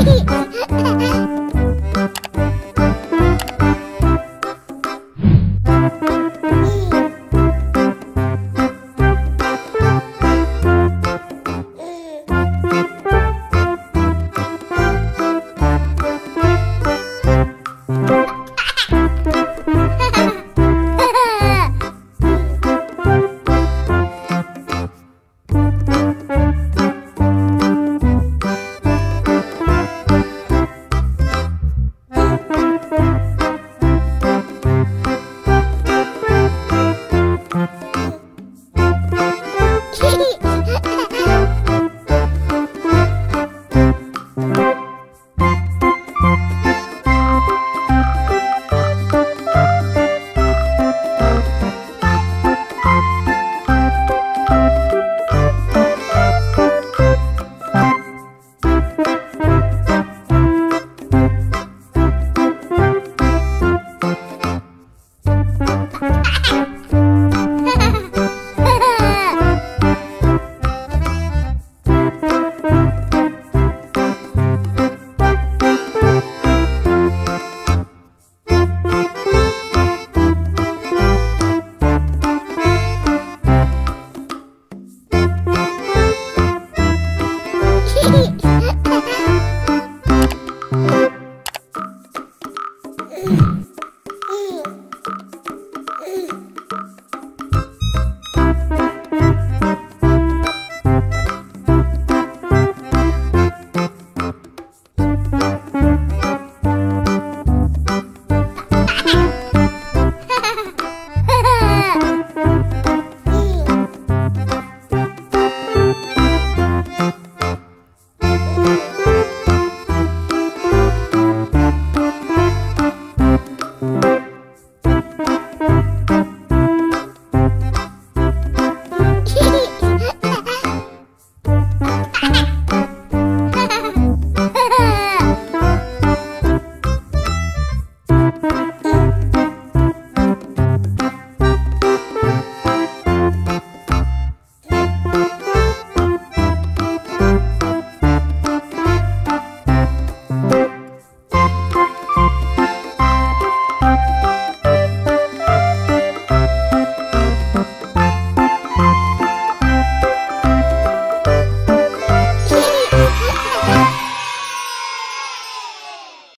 Lady Mm-hmm.